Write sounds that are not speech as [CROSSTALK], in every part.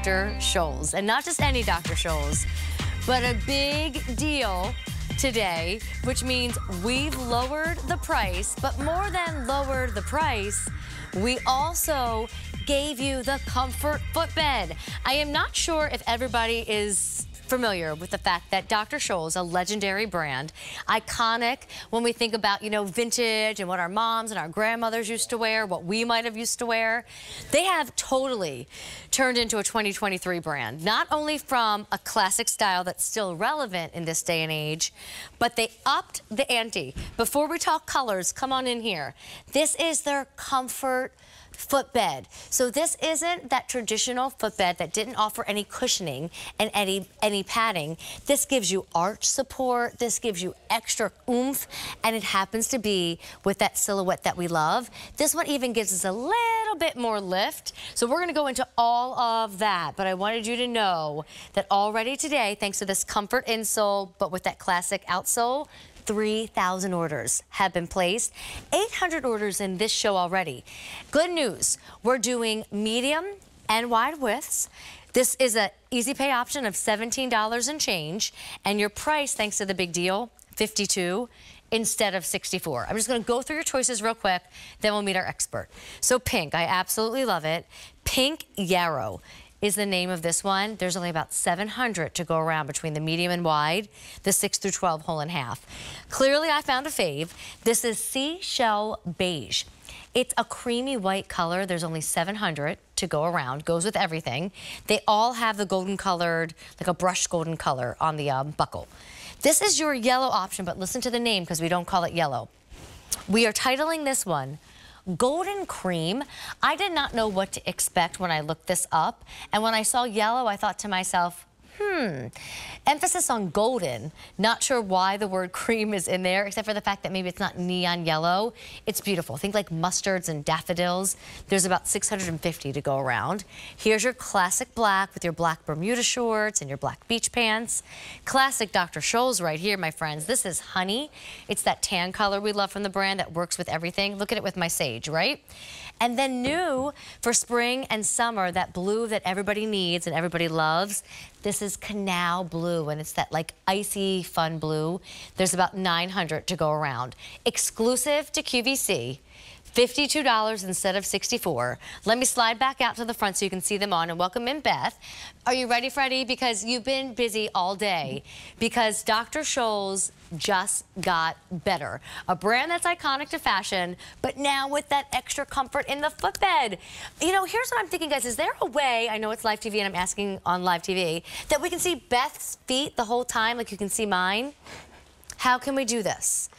Dr. Scholl's. And not just any Dr. Scholl's, but a big deal today, which means we've lowered the price, but more than lowered the price, we also gave you the comfort footbed. I am not sure if everybody is familiar with the fact that Dr. Scholl's, a legendary brand, iconic when we think about, you know, vintage and what our moms and our grandmothers used to wear, what we might have used to wear. They have totally turned into a 2023 brand, not only from a classic style that's still relevant in this day and age, but they upped the ante. Before we talk colors, come on in here. This is their comfort footbed. So this isn't that traditional footbed that didn't offer any cushioning and any, any padding. This gives you arch support. This gives you extra oomph. And it happens to be with that silhouette that we love. This one even gives us a little bit more lift. So we're going to go into all of that. But I wanted you to know that already today, thanks to this comfort insole, but with that classic outsole, 3,000 orders have been placed. 800 orders in this show already. Good news, we're doing medium and wide widths. This is an easy pay option of $17 and change. And your price, thanks to the big deal, 52 instead of 64. I'm just gonna go through your choices real quick, then we'll meet our expert. So pink, I absolutely love it. Pink Yarrow is the name of this one. There's only about 700 to go around between the medium and wide, the 6 through 12 whole and half. Clearly, I found a fave. This is Seashell Beige. It's a creamy white color. There's only 700 to go around. Goes with everything. They all have the golden colored, like a brushed golden color on the um, buckle. This is your yellow option, but listen to the name because we don't call it yellow. We are titling this one golden cream. I did not know what to expect when I looked this up. And when I saw yellow, I thought to myself, Hmm. Hmm. Emphasis on golden. Not sure why the word cream is in there, except for the fact that maybe it's not neon yellow. It's beautiful. Think like mustards and daffodils. There's about 650 to go around. Here's your classic black with your black Bermuda shorts and your black beach pants. Classic Dr. Scholl's right here, my friends. This is honey. It's that tan color we love from the brand that works with everything. Look at it with my sage, right? And then new for spring and summer, that blue that everybody needs and everybody loves. This is canal blue, and it's that like icy fun blue. There's about 900 to go around. Exclusive to QVC. $52 instead of 64. Let me slide back out to the front so you can see them on and welcome in Beth. Are you ready, Freddie? Because you've been busy all day because Dr. Scholl's just got better. A brand that's iconic to fashion, but now with that extra comfort in the footbed. You know, here's what I'm thinking, guys. Is there a way, I know it's live TV and I'm asking on live TV, that we can see Beth's feet the whole time like you can see mine? How can we do this?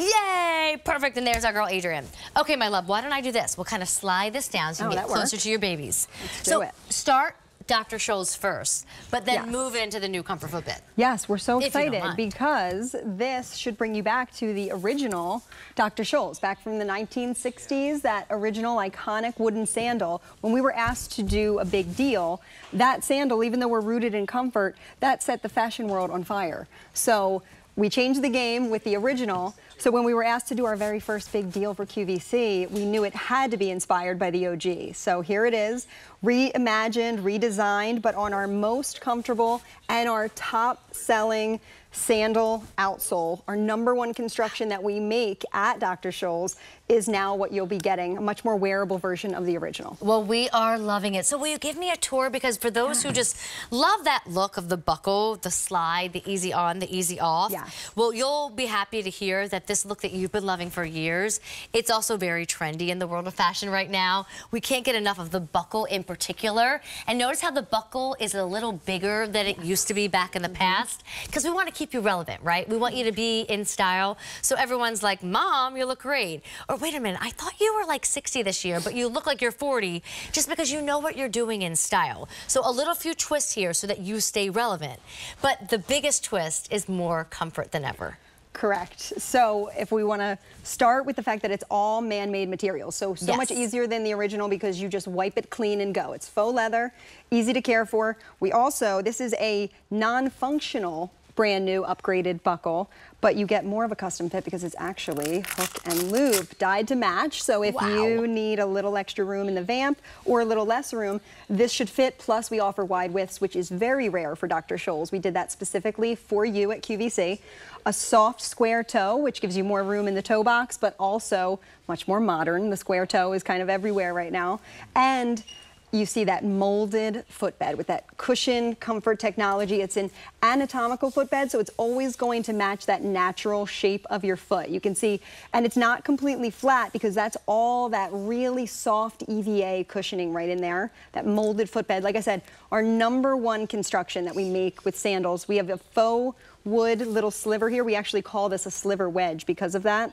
Yay! Perfect. And there's our girl, Adrienne. Okay, my love, why don't I do this? We'll kind of slide this down so you oh, can get closer worked. to your babies. Let's so start Dr. Scholl's first, but then yes. move into the new comfort footbed. Yes, we're so excited because this should bring you back to the original Dr. Scholl's, back from the 1960s, that original iconic wooden sandal. When we were asked to do a big deal, that sandal, even though we're rooted in comfort, that set the fashion world on fire. So we changed the game with the original, so when we were asked to do our very first big deal for QVC, we knew it had to be inspired by the OG. So here it is, reimagined, redesigned, but on our most comfortable and our top selling sandal outsole. Our number one construction that we make at Dr. Scholl's is now what you'll be getting, a much more wearable version of the original. Well, we are loving it. So will you give me a tour? Because for those who just love that look of the buckle, the slide, the easy on, the easy off, yeah. well, you'll be happy to hear that this look that you've been loving for years, it's also very trendy in the world of fashion right now. We can't get enough of the buckle in particular. And notice how the buckle is a little bigger than it used to be back in the mm -hmm. past. Because we want to keep you relevant, right? We want you to be in style. So everyone's like, Mom, you look great. Or wait a minute, I thought you were like 60 this year, but you look like you're 40 just because you know what you're doing in style. So a little few twists here so that you stay relevant. But the biggest twist is more comfort than ever. Correct. So if we want to start with the fact that it's all man-made materials, so so yes. much easier than the original because you just wipe it clean and go. It's faux leather, easy to care for. We also, this is a non-functional brand new upgraded buckle, but you get more of a custom fit because it's actually hook and loop dyed to match. So if wow. you need a little extra room in the vamp or a little less room, this should fit. Plus we offer wide widths, which is very rare for Dr. Scholl's. We did that specifically for you at QVC. A soft square toe, which gives you more room in the toe box, but also much more modern. The square toe is kind of everywhere right now. And you see that molded footbed with that cushion comfort technology. It's an anatomical footbed, so it's always going to match that natural shape of your foot. You can see, and it's not completely flat because that's all that really soft EVA cushioning right in there, that molded footbed. Like I said, our number one construction that we make with sandals, we have a faux wood little sliver here. We actually call this a sliver wedge because of that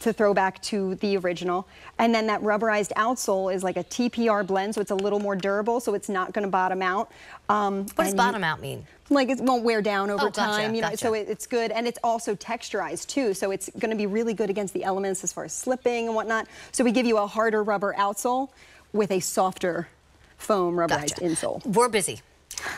to throw back to the original. And then that rubberized outsole is like a TPR blend, so it's a little more durable, so it's not going to bottom out. Um, what does bottom out mean? Like it won't wear down over oh, gotcha, time, you know. Gotcha. So it, it's good, and it's also texturized too. So it's going to be really good against the elements as far as slipping and whatnot. So we give you a harder rubber outsole with a softer foam rubberized gotcha. insole. We're busy.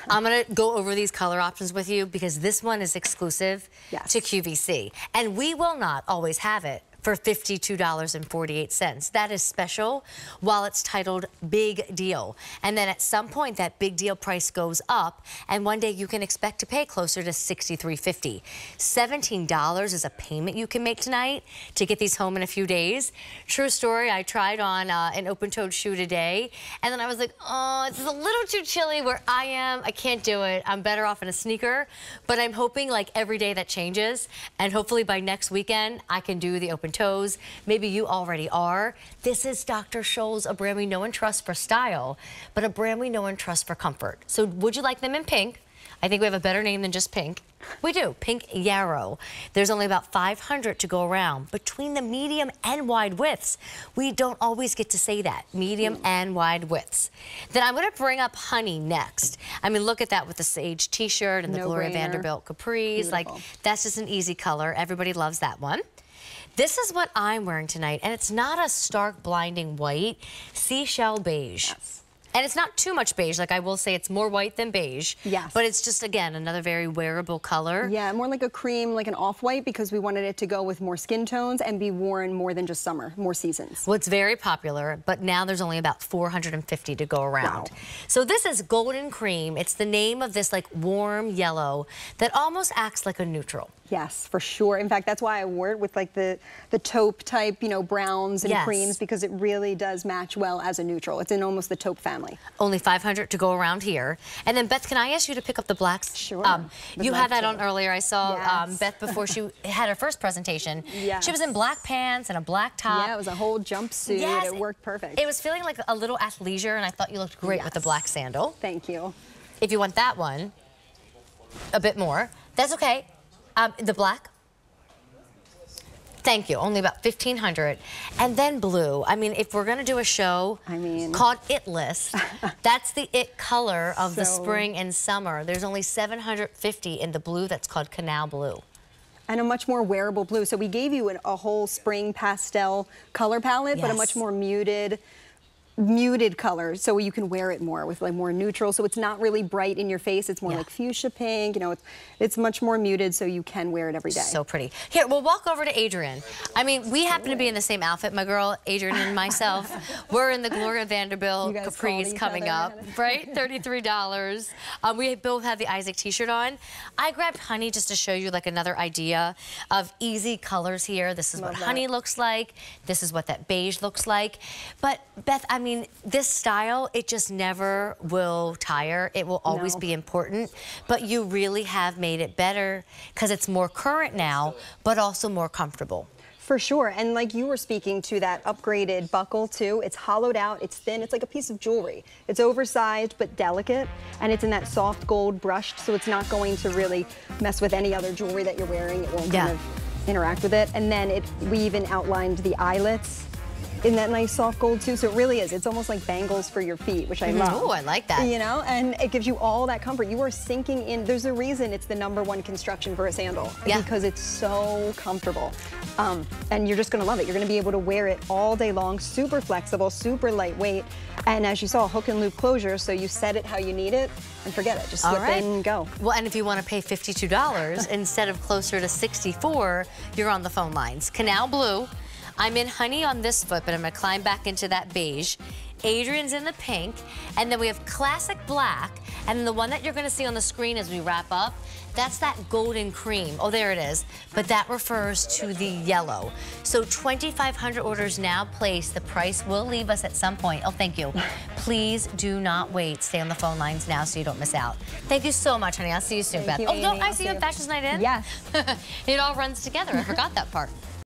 I'm going to go over these color options with you because this one is exclusive yes. to QVC. And we will not always have it for $52.48. That is special while it's titled Big Deal. And then at some point, that big deal price goes up, and one day you can expect to pay closer to $63.50. $17 is a payment you can make tonight to get these home in a few days. True story, I tried on uh, an open-toed shoe today, and then I was like, oh, it's a little too chilly where I am. I can't do it. I'm better off in a sneaker, but I'm hoping like every day that changes, and hopefully by next weekend, I can do the open toes. Maybe you already are. This is Dr. Scholl's, a brand we know and trust for style, but a brand we know and trust for comfort. So would you like them in pink? I think we have a better name than just pink. We do, Pink Yarrow. There's only about 500 to go around. Between the medium and wide widths, we don't always get to say that, medium and wide widths. Then I'm gonna bring up Honey next. I mean, look at that with the Sage t-shirt and the no Gloria brainer. Vanderbilt capris. Beautiful. Like, that's just an easy color. Everybody loves that one. This is what I'm wearing tonight, and it's not a stark, blinding white. Seashell beige. Yes. And it's not too much beige. Like I will say it's more white than beige. Yes. But it's just, again, another very wearable color. Yeah, more like a cream, like an off-white because we wanted it to go with more skin tones and be worn more than just summer, more seasons. Well, it's very popular, but now there's only about 450 to go around. Wow. So this is Golden Cream. It's the name of this like warm yellow that almost acts like a neutral. Yes, for sure. In fact, that's why I wore it with like the, the taupe type, you know, browns and yes. creams because it really does match well as a neutral. It's in almost the taupe family. Only 500 to go around here. And then Beth, can I ask you to pick up the blacks? Sure. Um, you had that to. on earlier. I saw um, yes. um, Beth before she [LAUGHS] had her first presentation. Yes. She was in black pants and a black top. Yeah, it was a whole jumpsuit. Yes. It worked perfect. It was feeling like a little athleisure and I thought you looked great yes. with the black sandal. Thank you. If you want that one, a bit more, that's okay. Um, the black? Thank you. Only about 1,500. And then blue. I mean, if we're going to do a show I mean, called It List, [LAUGHS] that's the it color of so, the spring and summer. There's only 750 in the blue that's called Canal Blue and a much more wearable blue. So we gave you an, a whole spring pastel color palette, yes. but a much more muted, muted color so you can wear it more with like more neutral. So it's not really bright in your face. It's more yeah. like fuchsia pink you know it's it's much more muted so you can wear it every day. So pretty. Here we'll walk over to adrian. I mean we happen to be in the same outfit my girl adrian and myself. [LAUGHS] We're in the Gloria Vanderbilt capris coming up right? [LAUGHS] $33 um, we both have the Isaac t-shirt on. I grabbed honey just to show you like another idea of easy colors here. This is Love what that. honey looks like. This is what that beige looks like. But Beth I mean mean, this style, it just never will tire. It will always no. be important, but you really have made it better because it's more current now, but also more comfortable. For sure, and like you were speaking to that upgraded buckle too, it's hollowed out, it's thin, it's like a piece of jewelry. It's oversized but delicate, and it's in that soft gold brushed, so it's not going to really mess with any other jewelry that you're wearing. It won't yeah. kind of interact with it. And then it, we even outlined the eyelets in that nice soft gold too. So it really is. It's almost like bangles for your feet, which I mm-hmm. love. Oh, I like that. You know, and it gives you all that comfort. You are sinking in. There's a reason it's the number one construction for a sandal. Yeah. Because it's so comfortable. Um, and you're just going to love it. You're going to be able to wear it all day long. Super flexible, super lightweight. And as you saw, hook and loop closure. So you set it how you need it and forget it. Just slip right. in and go. Well, and if you want to pay $52 [LAUGHS] instead of closer to 64 you're on the phone lines. Canal Blue. I'm in honey on this foot, but I'm going to climb back into that beige. Adrian's in the pink, and then we have classic black, and the one that you're gonna see on the screen as we wrap up, that's that golden cream. Oh, there it is. But that refers to the yellow. So 2,500 orders now placed. The price will leave us at some point. Oh, thank you. Please do not wait. Stay on the phone lines now so you don't miss out. Thank you so much, honey. I'll see you soon, thank Beth. You, oh, no, I see you at Fashion Night In? Yes. [LAUGHS] it all runs together. I forgot that part.